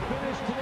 finish today.